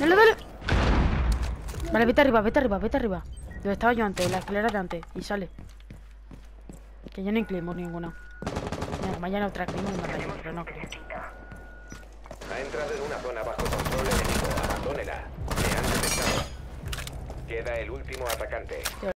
Dale, dale. Vale, vete arriba, vete arriba, vete arriba. Donde estaba yo antes, la escalera de antes. Y sale. Que ya no hay Claymore ninguna. Mira, mañana otra Claymore y mata pero no creo. Ha entrado en una zona bajo control enemigo. Abandónela. Le han detectado. Queda el último atacante.